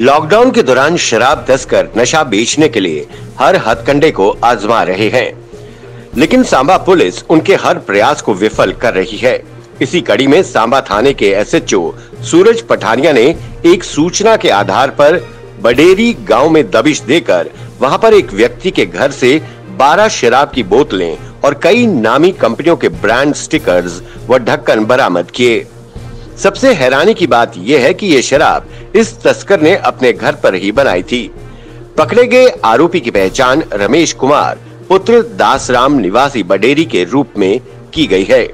Lockdown के दौरान शराब, तस्कर, नशा बेचने के लिए हर हथकंडे को आजमा रहे हैं। लेकिन सांबा पुलिस उनके हर प्रयास को विफल कर रही है। इसी कड़ी में सांबा थाने के एसएचओ सूरज पठानिया ने एक सूचना के आधार पर बडेरी गाँव में दबिश देकर वहाँ पर एक व्यक्ति के घर से 12 शराब की बोतलें और कई नामी कंपनियों के ब्रांड स्टिकर्स व ढक्कन बरामद किए। सबसे हैरानी की बात यह है कि ये शराब इस तस्कर ने अपने घर पर ही बनाई थी। पकड़े गए आरोपी की पहचान रमेश कुमार, पुत्र दासराम निवासी बडेरी के रूप में की गई है।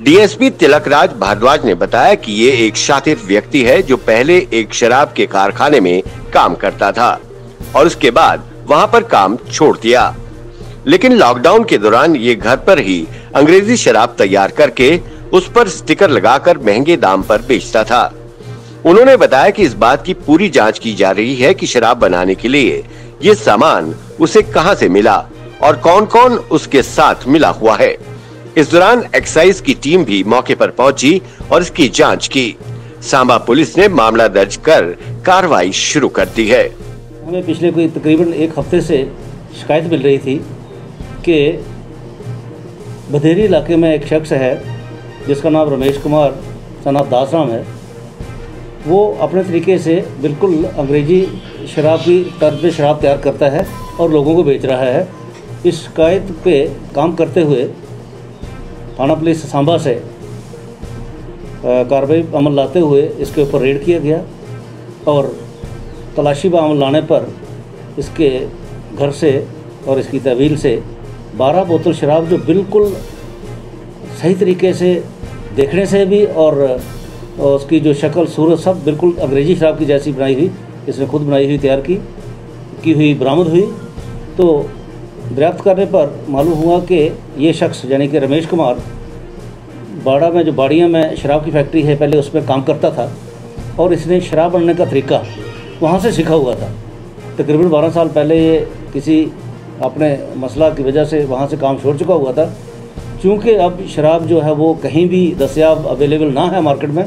डीएसपी तिलकराज भारद्वाज ने बताया कि ये एक शातिर व्यक्ति है जो पहले एक शराब के कारखाने में काम करता था और उसके बाद वहाँ पर काम छोड़ दिया। लेकिन लॉकडाउन के दौरान ये घर पर ही अंग्रेज़ी शराब तैयार करके उस पर स्टिकर लगाकर महँगे दाम पर बेचता था। उन्होंने बताया कि इस बात की पूरी जाँच की जा रही है कि शराब बनाने के लिए ये सामान उसे कहाँ से मिला और कौन कौन उसके साथ मिला हुआ है। इस दौरान एक्साइज की टीम भी मौके पर पहुँची और इसकी जाँच की। सांबा पुलिस ने मामला दर्ज कर कार्रवाई शुरू कर दी है। हमें पिछले कोई तकरीबन एक हफ़्ते से शिकायत मिल रही थी कि बधेरी इलाके में एक शख्स है, जिसका नाम रमेश कुमार सनाब दासराम है। वो अपने तरीके से बिल्कुल अंग्रेज़ी शराब की तर्ज पे शराब तैयार करता है और लोगों को बेच रहा है। इस शिकायत पे काम करते हुए थाना पुलिस सांबा से कार्रवाई अमल लाते हुए इसके ऊपर रेड किया गया और तलाशी पर अमल लाने पर इसके घर से और इसकी तवील से 12 बोतल शराब जो बिल्कुल सही तरीके से देखने से भी और उसकी जो शक्ल, सूरत सब बिल्कुल अंग्रेज़ी शराब की जैसी बनाई हुई, इसने खुद बनाई हुई, तैयार की की हुई, बरामद हुई। तो दरियाफ्त करने पर मालूम हुआ कि ये शख्स, यानी कि रमेश कुमार, बाड़ा में, जो बाड़ियाँ में शराब की फैक्ट्री है, पहले उसमें काम करता था, और इसने शराब बनने का तरीका वहाँ से सीखा हुआ था। तकरीबन बारह साल पहले ये किसी अपने मसला की वजह से वहाँ से काम छोड़ चुका हुआ था। चूँकि अब शराब जो है वो कहीं भी दस्याब अवेलेबल ना है मार्केट में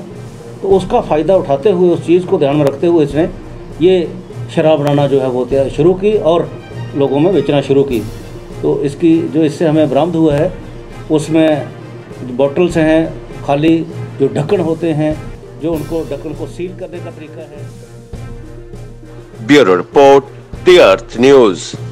तो उसका फ़ायदा उठाते हुए, उस चीज़ को ध्यान में रखते हुए इसने ये शराब बनाना जो है वो शुरू की और लोगों में बेचना शुरू की। तो इसकी, जो इससे हमें बरामद हुआ है, उसमें बॉटल्स हैं, खाली जो ढक्कन होते हैं, जो उनको ढक्कन को सील करने का तरीका है। Bureau report, the earth news.